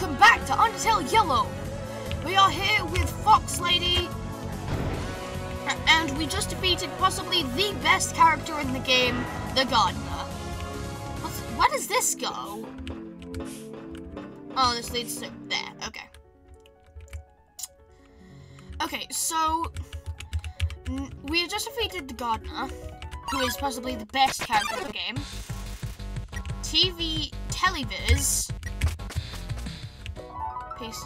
Welcome back to Undertale Yellow. We are here with Fox Lady, and we just defeated possibly the best character in the game, the Gardener. What's, where does this go? Oh, this leads to there. Okay. Okay, so we just defeated the Gardener, who is possibly the best character in the game. TV Televiz. Peace.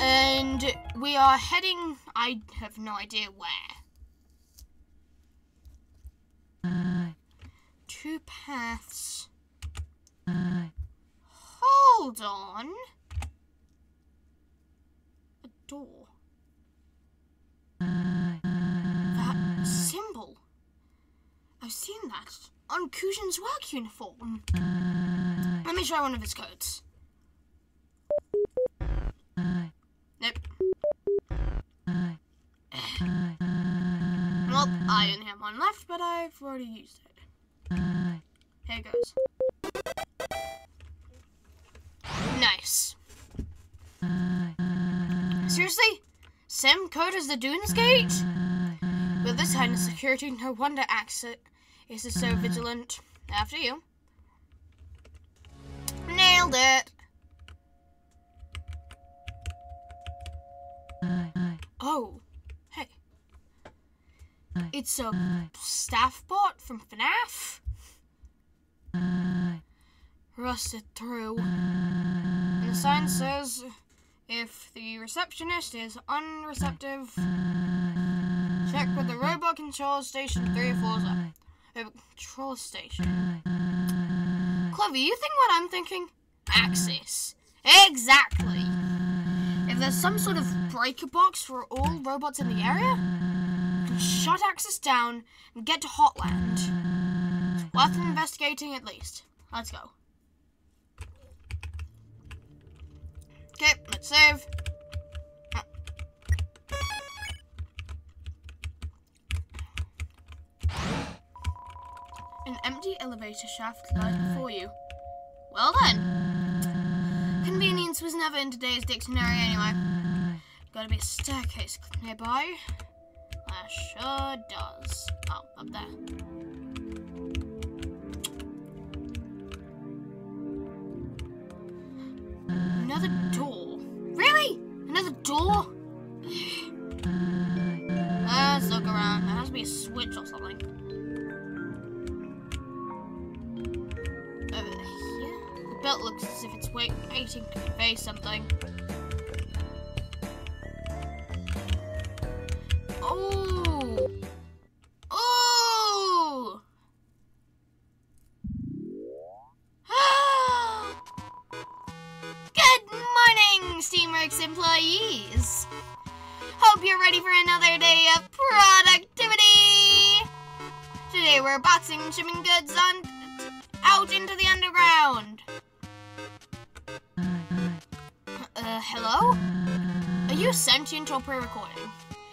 And we are heading, I have no idea where. Two paths. Hold on. A door. That symbol. I've seen that on Kujan's work uniform. Let me try one of his codes. Nope. Well, I only have one left, but I've already used it. Here it goes. Nice. Seriously? Sim code is the Dunes Gate? With this kind of security, no wonder Axis is so vigilant. After you. Nailed it. Oh, hey. It's a staff bot from FNAF. Rusted through. And the sign says if the receptionist is unreceptive, check with the robot control station three floors up. Control station. Clover, you think what I'm thinking? Axis. Exactly. If there's some sort of breaker box for all robots in the area, shut access down and get to Hotland. It's worth investigating at least. Let's go. Okay, let's save. An empty elevator shaft lies before you. Well then. Convenience was never in today's dictionary anyway. Be a staircase nearby. There sure does. Oh, up there. Another door. Really? Another door? Let's look around. There has to be a switch or something. Looks as if it's waiting to convey something. Or pre-recording?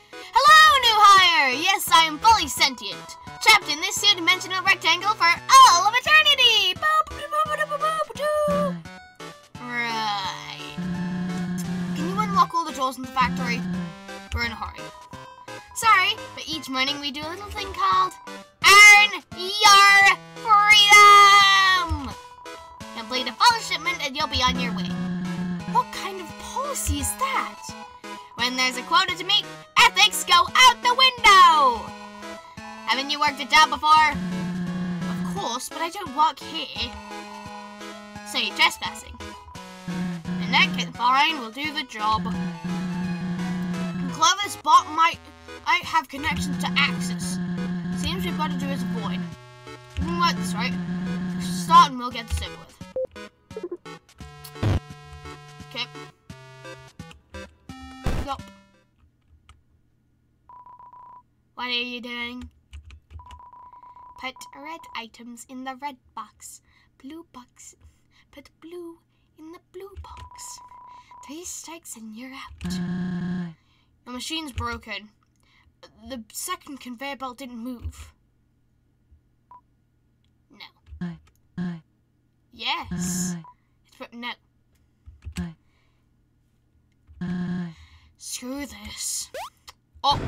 Hello, new hire! Yes, I am fully sentient. Trapped in this two-dimensional rectangle for all of eternity! Right. Can you unlock all the doors in the factory? We're in a hurry. Sorry, but each morning we do a little thing When there's a quota to meet, ethics go out the window! Haven't you worked a job before? Of course, but I don't work here. Say, trespassing. In that case, fine, we'll do the job. Clover's bot might, might have connections to Axis. Seems we've got to do is avoid. We can work this, right? Start and we'll get this over What are you doing? Put red items in the red box. Blue box. Put blue in the blue box. Three strikes and you're out. The machine's broken. The second conveyor belt didn't move. No. Yes. No. Screw this. Oh.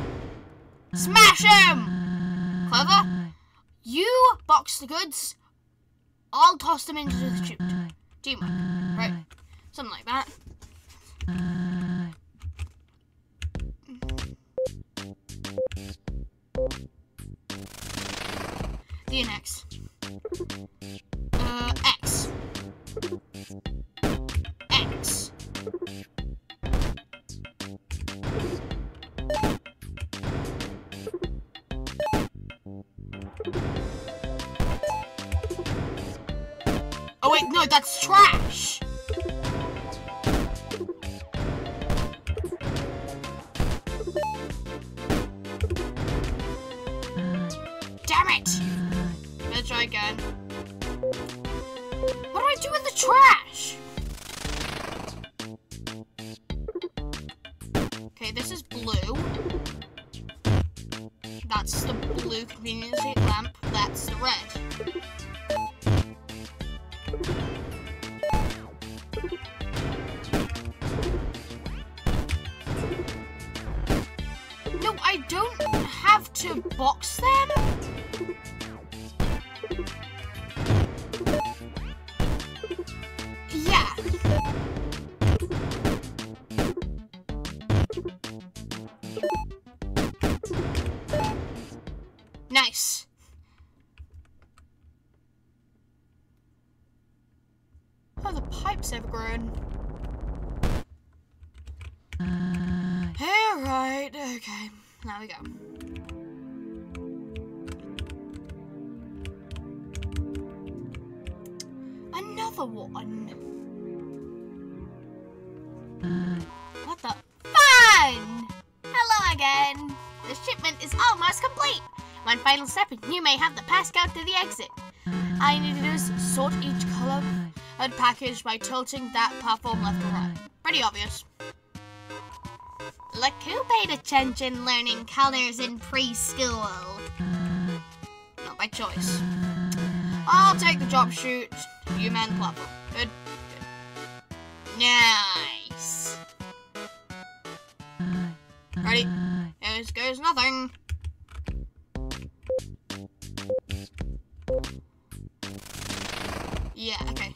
Smash him! Clever. You box the goods. I'll toss them into the chute. Teamwork. Right. Something like that. DNX. Uh, No, that's trash! Okay. Now we go. Another one. What the? Fun! Hello again. The shipment is almost complete. One final step and you may have the passcode to the exit. You need to do is sort each color and package by tilting that platform left or right. Pretty obvious. Who paid attention learning colors in preschool. Not by choice. I'll take the drop shoot. You man platform. Good. Good. Nice. Ready? Here goes nothing. Yeah. Okay,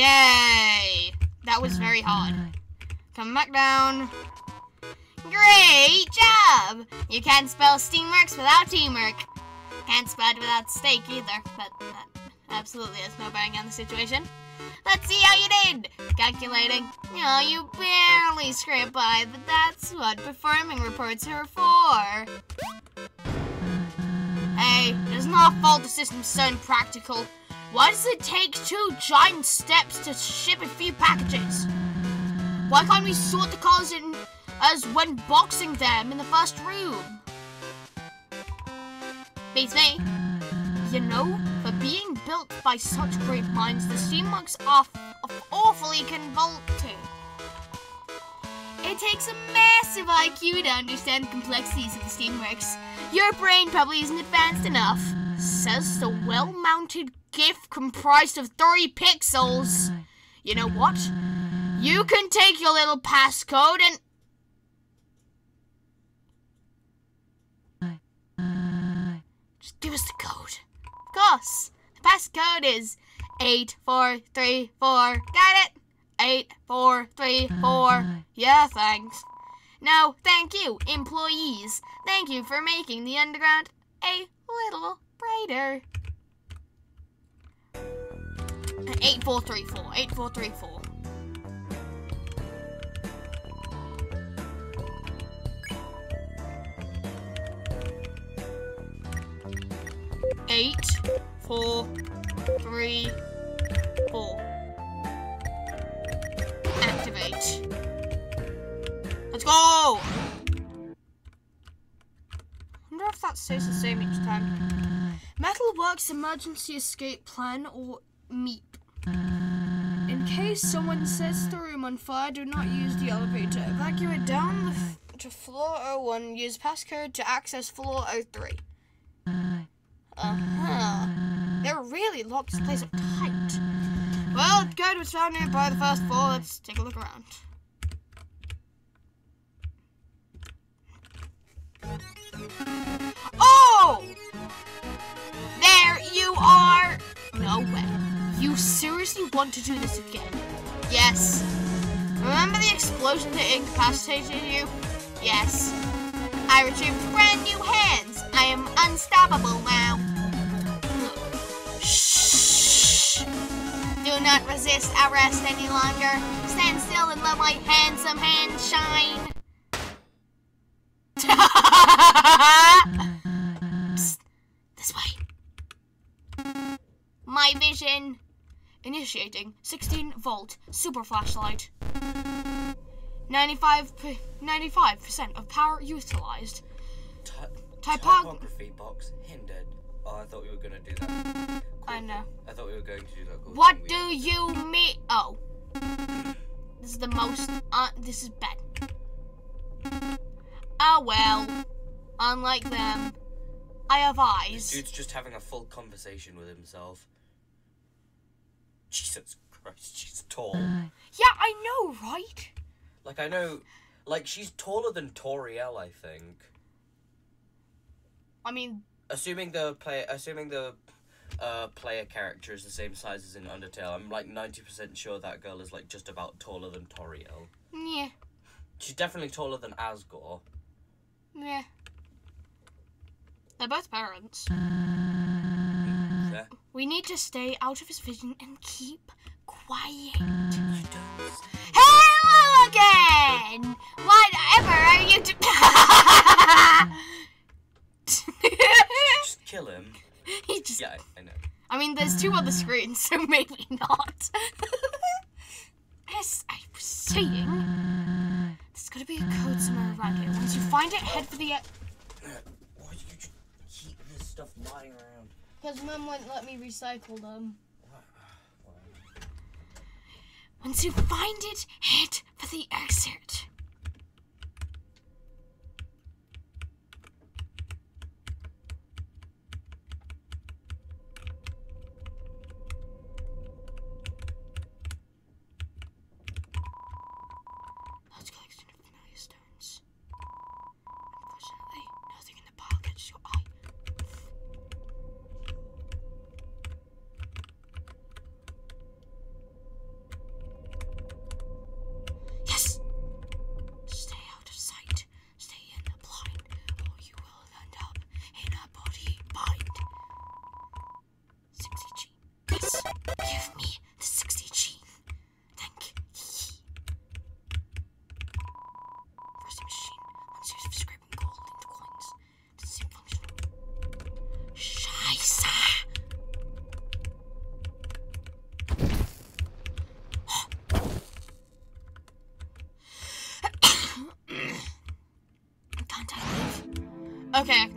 Yay! That was very hard. Come back down. Great job! You can't spell Steamworks without teamwork. Can't spell it without steak either, but that absolutely has no bearing on the situation. Let's see how you did! Calculating. Oh, you barely scraped by, but that's what performing reports are for. Uh, uh. Hey, it is not fault the system's so impractical. Why does it take two giant steps to ship a few packages? Why can't we sort the cars in as when boxing them in the first room? Beats me. You know, for being built by such great minds, the steamworks are awfully convoluted. It takes a massive IQ to understand the complexities of the steamworks. Your brain probably isn't advanced enough, says the well-mounted GIF comprised of three pixels. You know what? You can take your little passcode and Just give us the code. Of course. The passcode is 8434. Got it? 8434. Yeah, thanks. No, thank you, employees. Thank you for making the underground a little brighter. 8434. 8434. Eight, four, three, four. Activate. Let's go! wonder if that stays the same each time. Metalworks Emergency Escape Plan or MEEP. In case someone sets the room on fire, do not use the elevator. Evacuate down the f- to floor 01. Use passcode to access floor 03. Uh-huh. They're really locked this place up tight. Well, good. Was found nearby the first floor. Let's take a look around. Oh! There you are! No way. You seriously want to do this again? Yes. Remember the explosion that incapacitated you? Yes. I retrieved brand new hands. I am unstoppable now. Shh. Do not resist arrest any longer. Stand still and let my handsome hand shine. Psst. This way. My vision. Initiating 16 volt super flashlight. 95 95% of power utilized. Ty- Typog- typography box hindered. Oh, I thought we were gonna do that. I know. I thought we were going to do that. cool What thing we- do you mean? Oh. This is the most. Uh, this is bad. Oh well. Unlike them, I have eyes. Dude's just having a full conversation with himself. Jesus Christ, she's tall. Yeah, I know, right? Like I know, like she's taller than Toriel, I think. I mean, Assuming the play, assuming the uh, player character is the same size as in Undertale, I'm like ninety percent sure that girl is like just about taller than Toriel. yeah, She's definitely taller than Asgore. yeah. They're both parents. Yeah. We need to stay out of his vision and keep quiet. Uh. Hello again! Whatever are you do- Just kill him. he just Yeah, I, I know. I mean, there's two other uh. screens, so maybe not. As I was saying, uh. there's gotta be a code somewhere around here. Once you find it, head for the. Why do you keep this stuff lying around? Because Mum wouldn't let me recycle them. Once you find it, head for the exit. Let's collect some familiar stones. Unfortunately, nothing in the pile catches your eye. Yes! Stay out of sight. Stay in the blind, or you will end up in a body bind. 60 G. Yes! Give me the 60 G. Thank ye. First machine. Once used for scraping gold into coins. Doesn't seem functional. Scheiße! Can't I leave? Okay,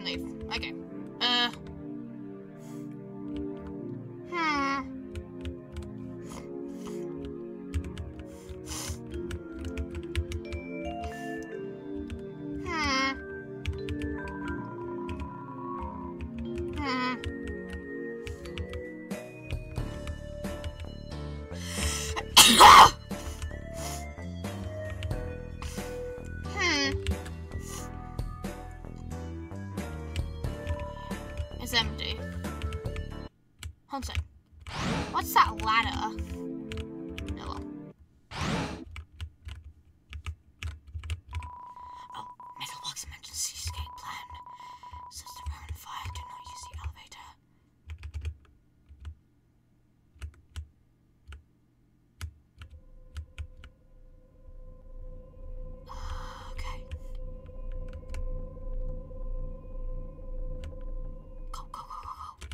Go, go, go, go, go.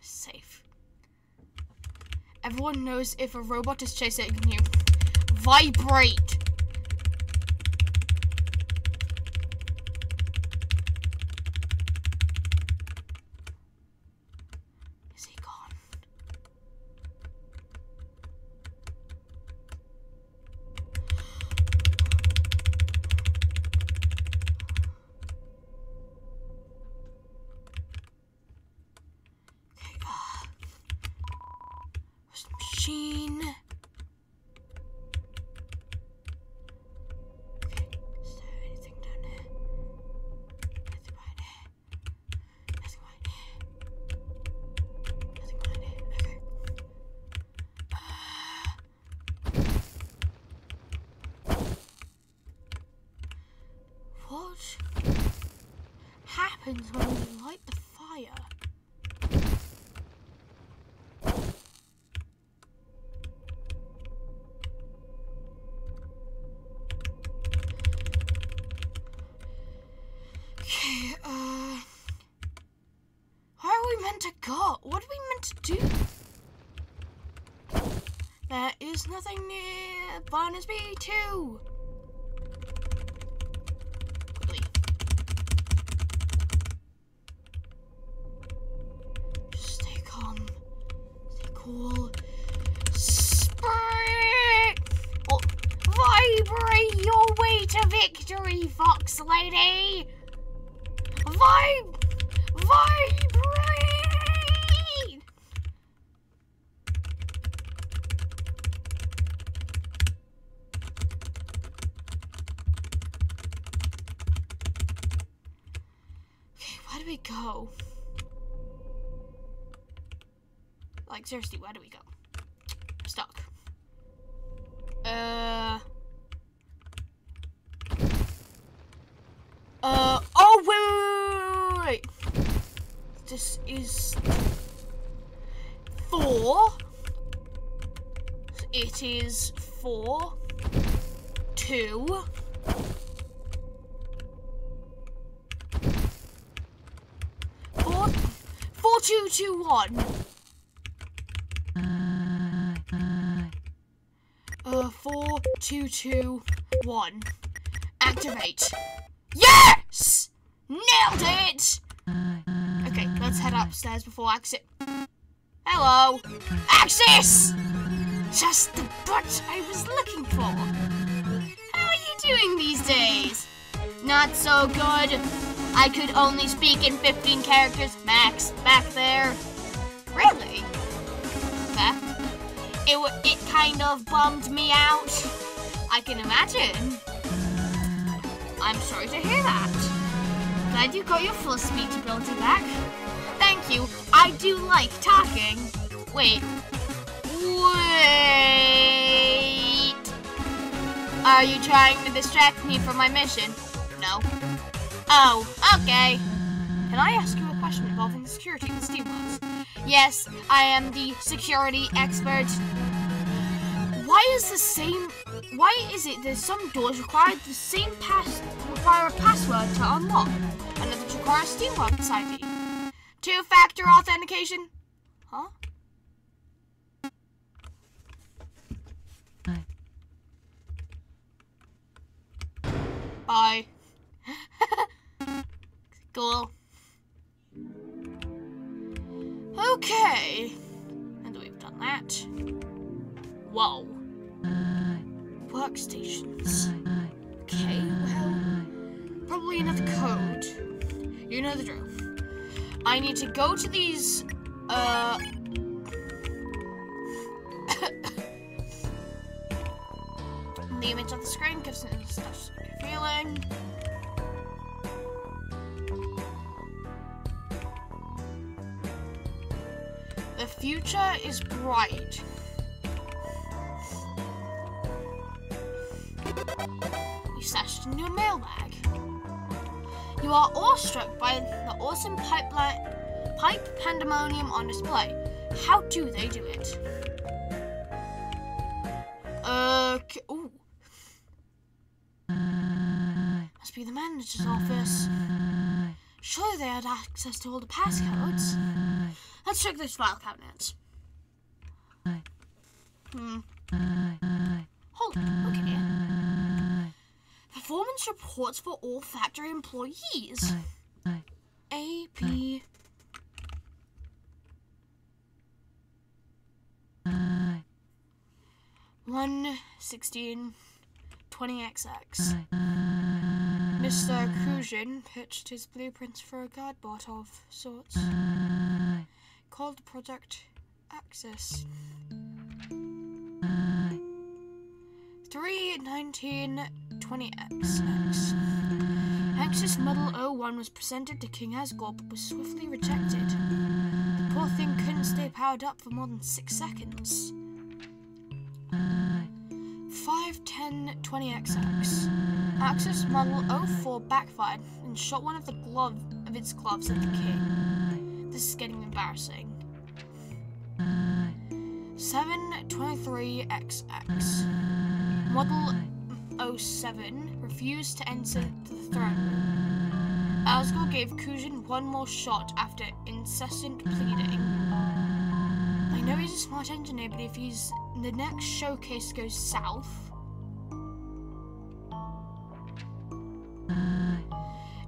safe. Everyone knows if a robot is chasing you. Vibrate! Is he gone? Okay, uh, where's the machine? Okay, is there anything down there? Nothing behind here. Nothing behind here. Nothing behind here. Okay. What happens when we light the fire? Okay, uh. Are we meant to go? What are we meant to do? There is nothing near Barnaby 2. Quickly. Just stay calm. Stay cool. Spray! Oh, vibrate your way to victory, Fox Lady! Vib- vibrate! Okay, where do we go? Like, seriously, where do we go? I'm stuck. Uh. Uh. Oh, wait, wait, wait, wait. This is four. It is four, two, four, four, two, two, one. Uh, four, two, two, one. Activate. Yes! Nailed it! Okay, let's head upstairs before exit. Hello! Access! Just the bunch I was looking for. How are you doing these days? Not so good. I could only speak in 15 characters max back there. Really? It, it kind of bummed me out. I can imagine. I'm sorry to hear that. Glad you got your full speech ability back. Thank you. I do like talking. Wait. Wait. Are you trying to distract me from my mission? No. Oh, okay. Can I ask you a question involving the security of the steamworks? Yes, I am the security expert. Why is the same? Why is it that some doors require the same pass require a password to unlock, and others require a steamboat ID? Two-factor authentication? Huh? Bye. Bye. cool. Okay. And we've done that. Whoa. Uh, Workstations. Okay, well, probably another code. You know the drill. I need to go to these, uh. the image on the screen gives an such feeling. The future is bright. You in your mailbag. You are awestruck by the awesome pipeline, pipe pandemonium on display. How do they do it? Okay. Ooh. Must be the manager's office. Surely they had access to all the passcodes. Let's check those file cabinets. Hmm. Hold okay. Performance reports for all factory employees. AP. One sixteen twenty XX. Mr. Kujin pitched his blueprints for a guard bot of sorts. Called the project Axis. 31920X. Axis Model 01 was presented to King Asgore but was swiftly rejected. The poor thing couldn't stay powered up for more than six seconds. 51020XX. Axis Model 04 backfired and shot one of the glove of its gloves at the king. This is getting embarrassing. 723XX. Model 07 refused to enter the throne room. Asgore gave Kujin one more shot after incessant pleading. I know he's a smart engineer, but if he's the next showcase goes south.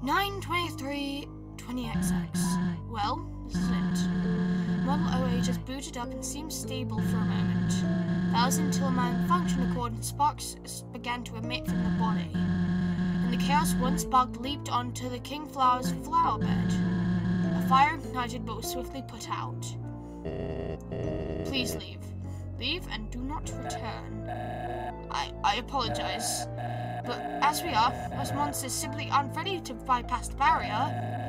Nine twenty-three twenty XX. Well, it. Model OA just booted up and seemed stable for a moment. That was until a malfunction occurred and sparks began to emit from the body. In the chaos, one spark leaped onto the King Flower's flower bed. A fire ignited but was swiftly put out. Please leave. Leave and do not return. I, I apologize. But as we are, most monsters simply aren't ready to bypass the barrier.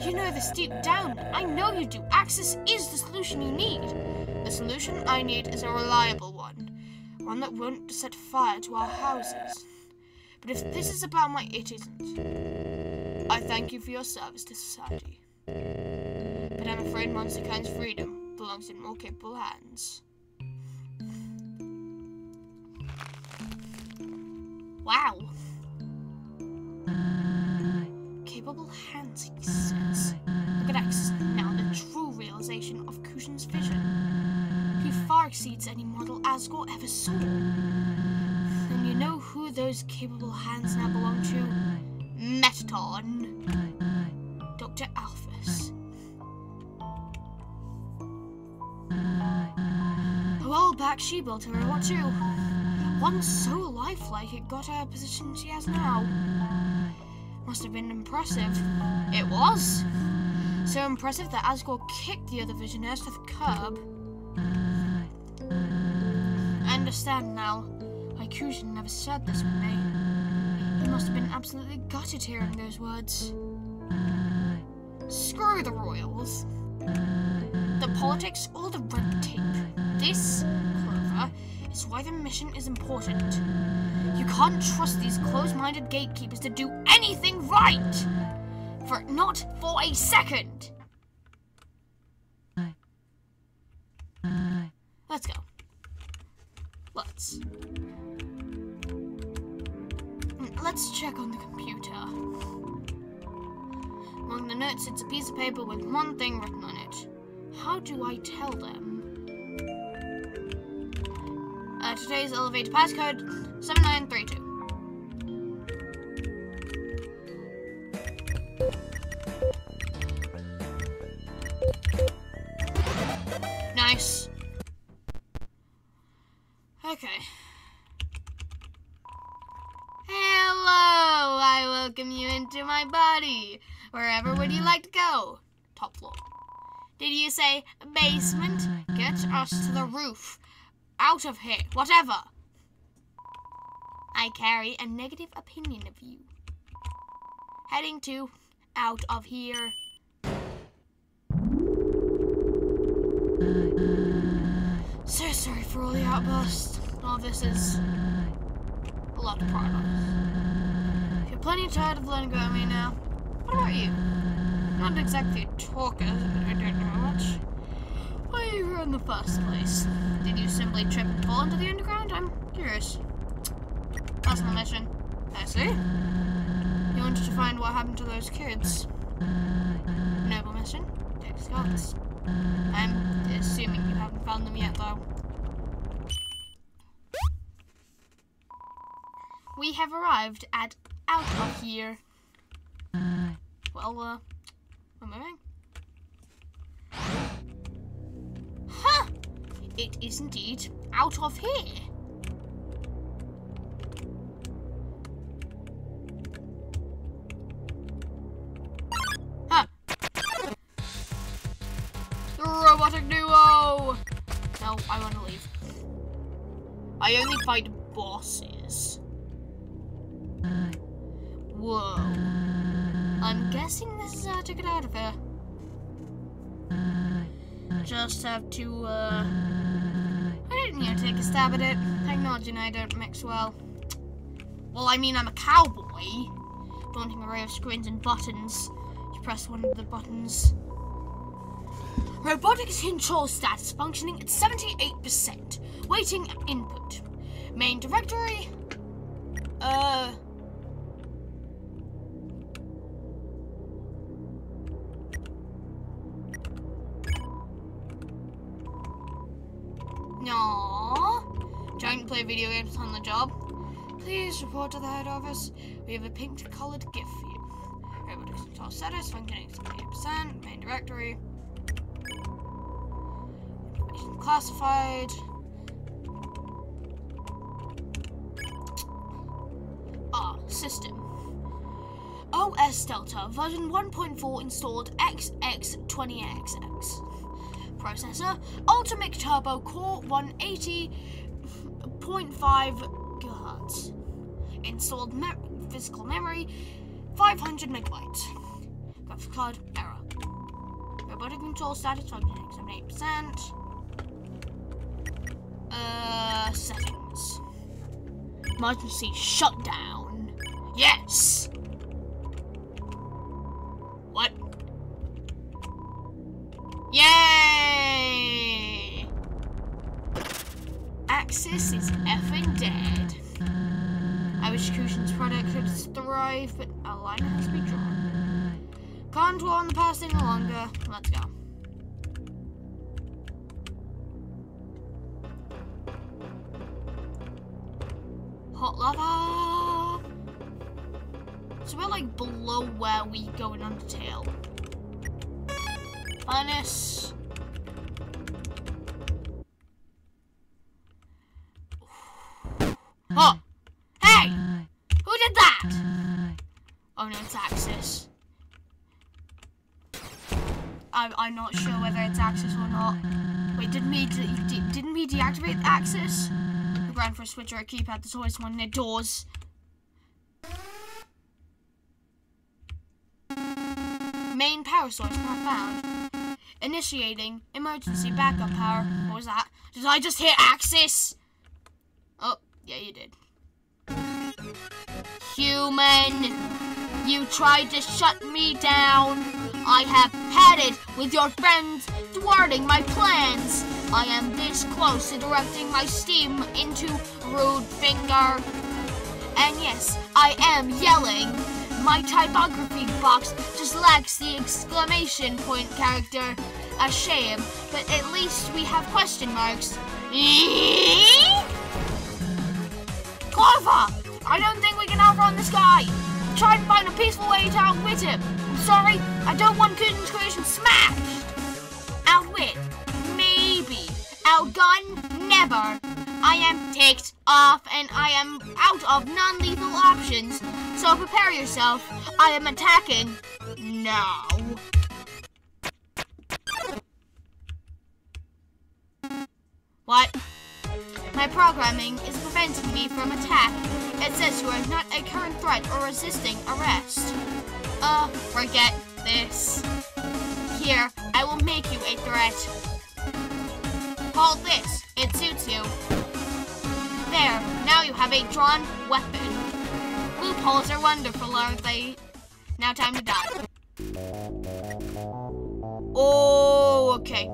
You know this deep down. I know you do. Axis is the solution you need. The solution I need is a reliable one. One that won't set fire to our houses. But if this is about my it isn't. I thank you for your service to society. But I'm afraid Monsterkind's freedom belongs in more capable hands. Wow. Capable hands, he says. Look at X uh, now, the true realization of Kujin's vision. Uh, he far exceeds any model Asgore ever saw. Uh, and you know who those capable hands now belong to? Mettaton. Dr. Alphys. A while back, she built her robot too. One so lifelike it got her a position she has now. Must have been impressive. It was. So impressive that Asgore kicked the other Visionaires to the curb. I understand now why Kujin never said this with me. He must have been absolutely gutted hearing those words. Screw the royals. The politics or the red tape. This, Clover, is why the mission is important. You can't trust these closed-minded gatekeepers to do anything right! For not for a second! Let's go. Let's. Mm, let's check on the computer. Among the notes, it's a piece of paper with one thing written on it. How do I tell them? Uh, today's elevator passcode 7932. Nice. Okay. Hello! I welcome you into my body. Wherever would you like to go? Top floor. Did you say basement? Get us to the roof. Out of here. Whatever. I carry a negative opinion of you. Heading to out of here. So sorry for all the outbursts. All this is a lot of progress. If you're plenty tired of learning about me now, what about you? Not exactly a talker, I don't know much. Why you in the first place? Did you simply trip and fall into the underground? I'm curious. Personal mission. I see. You wanted to find what happened to those kids. Noble mission. Take Scots. I'm assuming you haven't found them yet, though. We have arrived at out of here. Well, uh, we're moving. It is indeed out of here. The robotic duo! No, I want to leave. I only fight bosses. Whoa. I'm guessing this is how to get out of here. Just have to, uh... To take a stab at it. Technology and I don't mix well. Well, I mean, I'm a cowboy. Daunting array of screens and buttons. You press one of the buttons. Robotics control status functioning at 78%. Waiting input. Main directory. Uh... Please report to the head office. We have a pink colored gift for you. Robotics control status functioning at 78%. Main directory. Information classified. Ah, system. OS Delta version 1.4 installed XX20XX. Processor Ultimate Turbo Core 180.5 GHz. Installed me physical memory 500 megabytes. Graphics card error. Robotic control status functioning 78%. Uh, settings. Emergency shutdown. Yes! On the past any longer. Uh, let's go. Hot lava. So we're like below where we go in Undertale. Furnace. Oh! Hey! Who did that? Oh no, it's Axis. I'm, I'm not sure whether it's Axis or not. Wait, didn't we, de didn't we deactivate Axis? The ground for a switch or a keypad, there's always one near doors. Main power source not found. Initiating emergency backup power. What was that? Did I just hit Axis? Oh, yeah, you did. Human, you tried to shut me down. I have had it with your friends thwarting my plans. I am this close to directing my steam into Rude Finger. And yes, I am yelling. My typography box just lacks the exclamation point character. A shame, but at least we have question marks. Clover! I don't think we can outrun this guy. Try and find a peaceful way to outwit him. I'm sorry, I don't want Kuden's creation smashed. Outwit? Maybe. Outgun? Never. I am ticked off and I am out of non-lethal options. So prepare yourself. I am attacking now. What? My programming is preventing me from attack. It says you are not a current threat or resisting arrest. Uh, forget this. Here, I will make you a threat. Hold this. It suits you. There, now you have a drawn weapon. Loopholes are wonderful, aren't they? Now time to die. Oh, okay.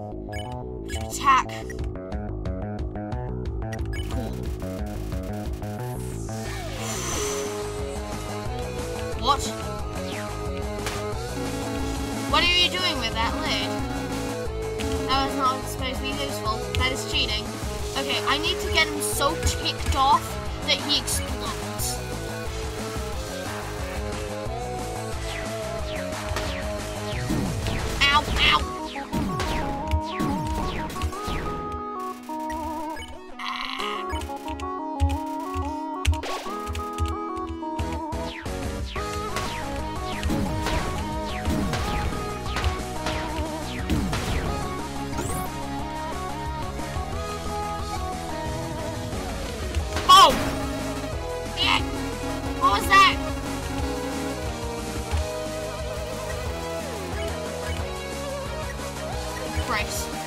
Attack. What? What are you doing with that lid? That was not supposed to be useful. That is cheating. Okay, I need to get him so ticked off that he explodes. Christ.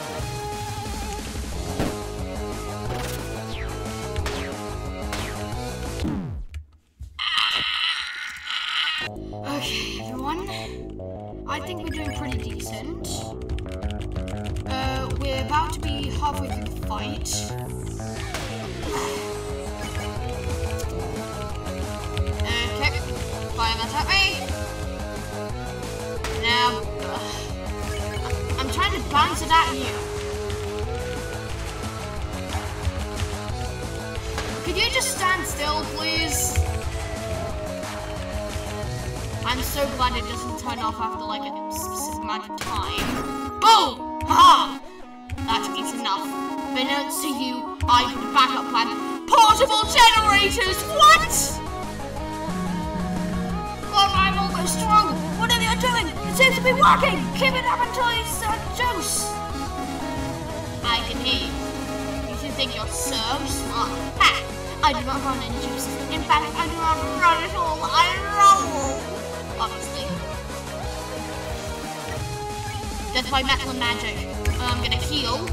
What? Oh, I'm almost strong. Whatever you're doing, it seems to be working. Keep it up until it's uh, juice. I can hear you. You should think you're so smart. Ha! I do not run in juice. In fact, I do not run at all. I roll. Obviously. That's my metal magic. I'm gonna heal.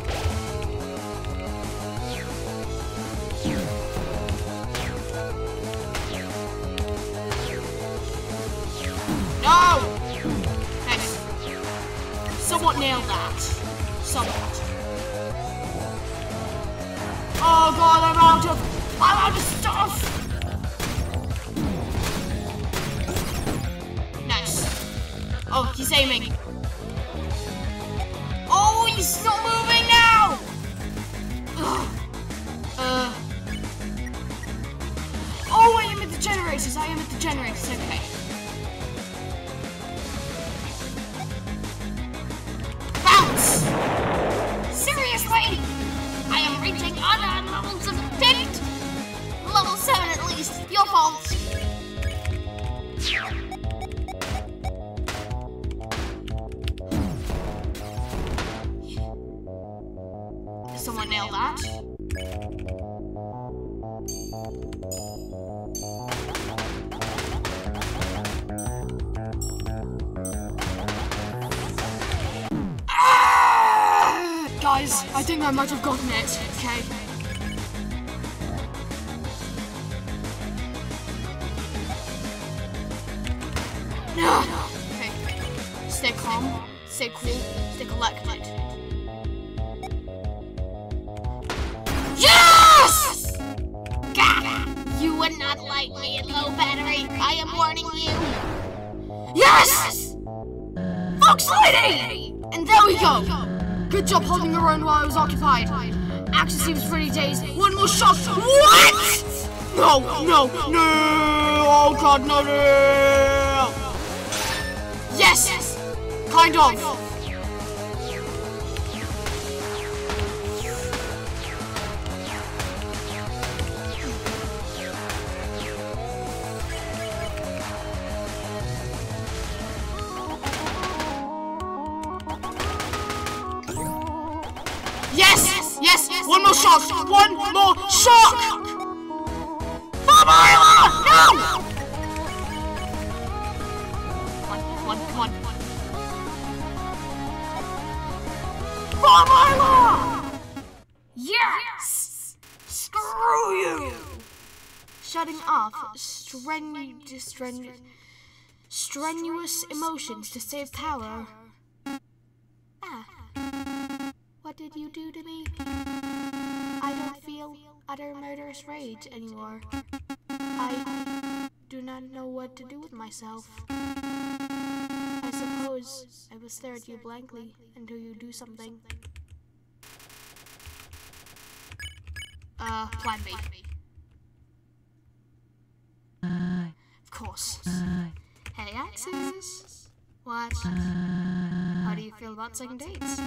Oh god, I'm out of... I'm out of stuff! Nice. Oh, he's aiming. Okay. Stay calm, stay cool, stay collected. Yes! Gah! You would not like me at low battery. I am warning you. Yes! Fox Lady! And there we go. Good job holding your own while I was occupied. Axis seems pretty dazed. One more shot. What? No, no, no! Oh god, no, no! Yes! Kind of. Yes! Yes! One more shock! One more shock! Famaila! No! Famaila! Yes! Screw you! Shutting off strenu- strenu- strenuous emotions to save power. Ah. What did you do to me? I don't feel utter murderous rage anymore. I do not know what to do with myself. I suppose I will stare at you blankly until you do something. Uh, plan B. Uh, Of course. Hey, Axis. What? How do you feel about second dates?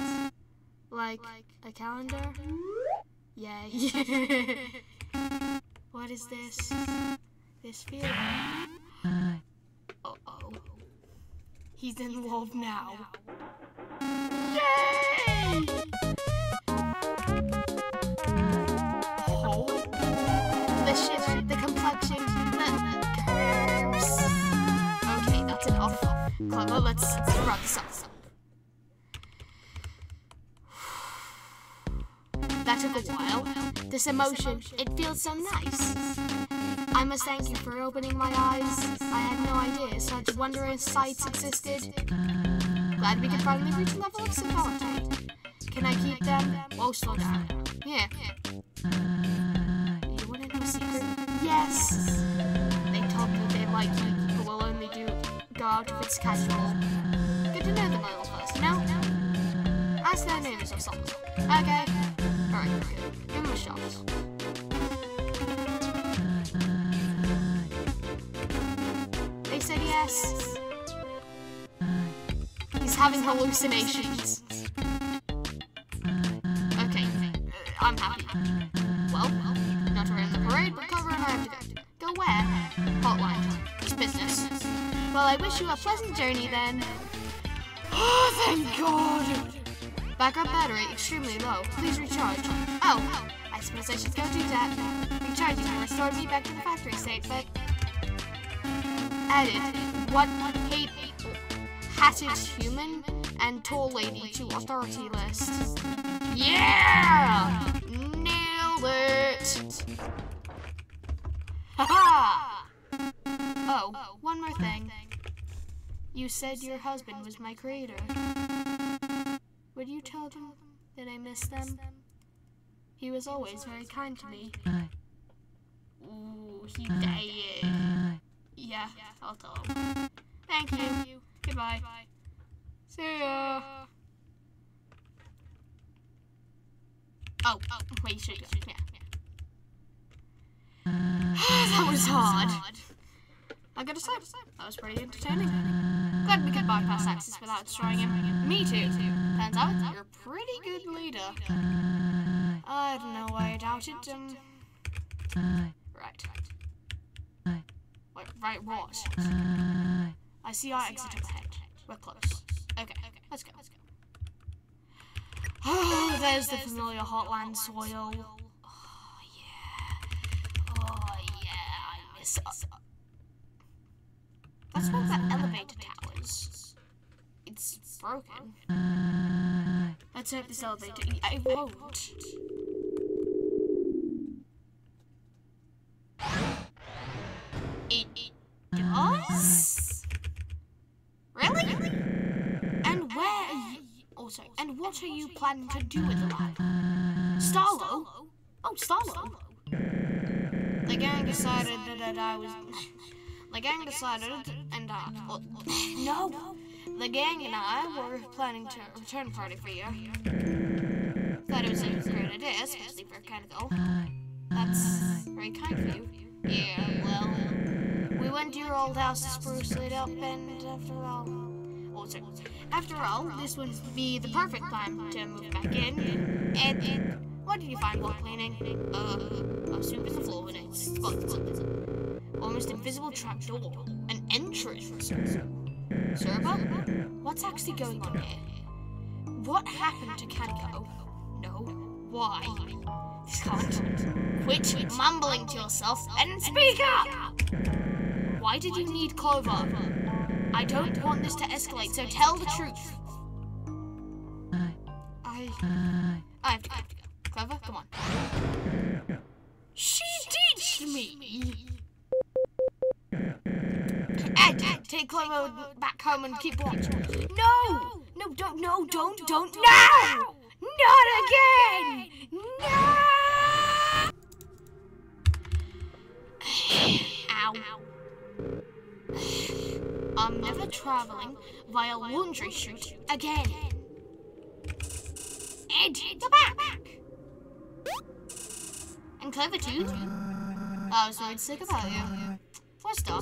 Like a calendar? Yay. what is this? This feeling? Uh oh. He's in love now. Yay! Let's, let's wrap this up. That took a while. This emotion, it feels so nice. I must thank you for opening my eyes. I had no idea such wondrous sights existed. Glad we could finally reach a level of civility. Can I keep them? Whoa, slow down. Yeah. You wanna know a secret? Yes. They told me they like you, go out if it's casual. Good to know the little first, know? Ask their names or something. Okay. Alright, good. Give them a shot. They said yes. He's having hallucinations. Okay, I'm happy. I wish you a pleasant journey then. Oh, thank God! Backup battery extremely low. Please recharge. Oh, I suppose I should go do that. Recharging will restore me back to the factory state, but... Added. What hate hatted human and tall lady to authority list. Yeah! Nailed it! Haha! Oh, one more thing. You said your husband was my creator. Would you tell them that I miss them? He was always very kind to me. Ooh, he died. Yeah, I'll tell him. Thank you. Goodbye. See ya. Oh, oh, wait, you should go. Yeah, yeah. that was hard. I gotta say, that was pretty entertaining. Glad we could bypass Axis without destroying him. Me too. Turns out you're a pretty good leader. I don't know why I doubted him. Right. Wait, right what? I see our exit ahead. We're close. Okay, let's go. Let's. Oh, there's the familiar hotland soil. Oh yeah. Oh yeah, I miss. That's one of the elevator towers. It's broken. Uh, Let's hope this elevator. I won't. It, it does? Really? And where are you, sorry. And what are you planning to do with the lad? Starlo? Oh, Starlo. The gang decided that I was... The gang decided, and uh, well, no, the gang and I were planning to return party for you. Thought it was a great idea, especially for a kind of girl. That's very kind of you. Yeah, well, we went to your old house to spruce it up, and after all, oh, sorry. After all, this would be the perfect time to move back in. And, and what did you find while cleaning? Uh, a soup in the floor, and it's almost invisible trapdoor, an entrance. Ceroba? What's actually going on here? What happened to Kanako? No. Why? This can't. Quit mumbling to yourself and speak up! Why did you need Clover? I don't want this to escalate, so tell the truth. I... I have to go. I have to go. Clover, come on. She ditched me! Ed, take Clover back home and keep watch. No! No, don't, no, don't, don't, no! Not again! No! Ow. I'm never traveling via laundry chute again. Ed, back! And Clover too. I was worried sick about you. Where's Star?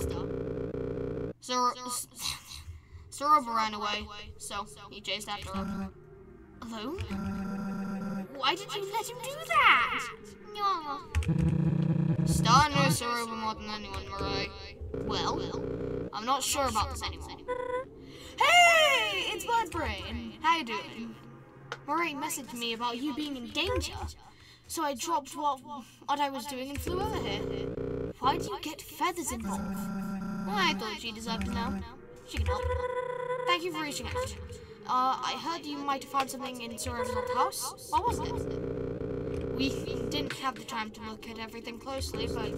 Sir, Ceroba ran away, so he chased after her. Alone? Why did you let him do that? No. Star knows Ceroba more than anyone, Moray. Well, I'm not sure about this anymore. Hey, it's Bloodbrain. How you doing? Moray messaged me about you being in danger, so I dropped what, what I was doing and flew over here. Why do you get feathers in involved? I thought she deserved to know. She can help. Thank you for reaching out. Uh, I heard you might have found something in Ceroba's old house. What was it? We didn't have the time to look at everything closely, but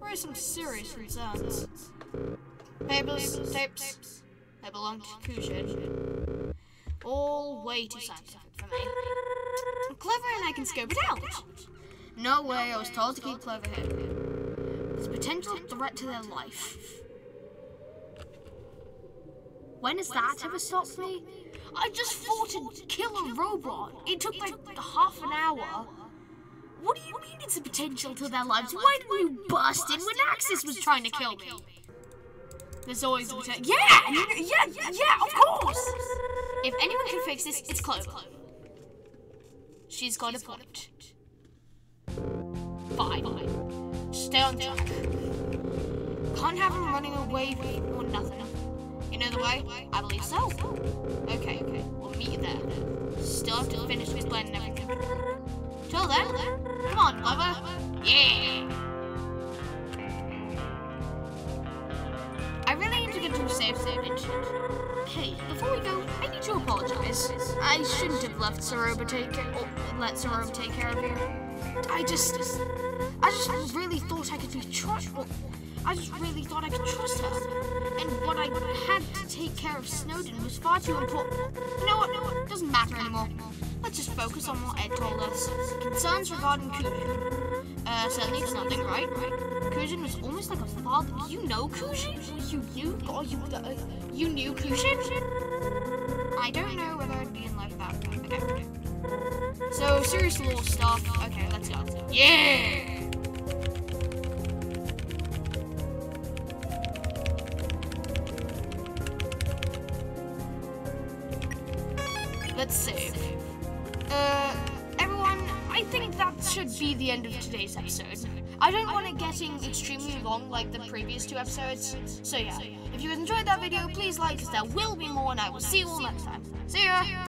there are some serious concerns. Papers, tapes, they belong to Chujin. All way too scientific for me. Clover and I can scope it out. No way, I was told to keep Clover here. There's a potential threat to their life. When has that ever stopped me? I just fought to kill a robot. It took like half an hour. What do you mean it's a potential to their lives? Why didn't you burst in when Axis was trying to kill me? There's always a potential. Yeah! Yeah, yeah, yeah, of course! If anyone can fix this, it's Clover. She's got a point. Fine. Stay on track. Can't have him running away or nothing. You know the way? I believe so. Okay, okay. We'll meet you there. Still have to finish this plan and everything. Till then, come on, Clover. Yeah! I really need to get to a safe stage. Hey, before we go, I need to apologize. I shouldn't have left Ceroba take or oh, let Ceroba take care of you. I just, I just really thought I could be trust. Oh, I just really thought I could trust her. And what I had to take care of Snowdin was far too important. You know what? What? It doesn't matter anymore. Let's just focus on what Ed told us. Concerns regarding Chujin. Uh, certainly it's nothing, right? Right? Chujin was almost like a father. You know Chujin? You knew? Oh, you, uh, you knew Chujin? I don't know whether I'd be in life without him. Okay, okay. So, serious little stuff. Okay, let's go. Yeah! End of today's episode. I don't want it getting extremely long like the previous two episodes. So yeah, if you enjoyed that video, please like, because there will be more, and I will see you all next time. See ya!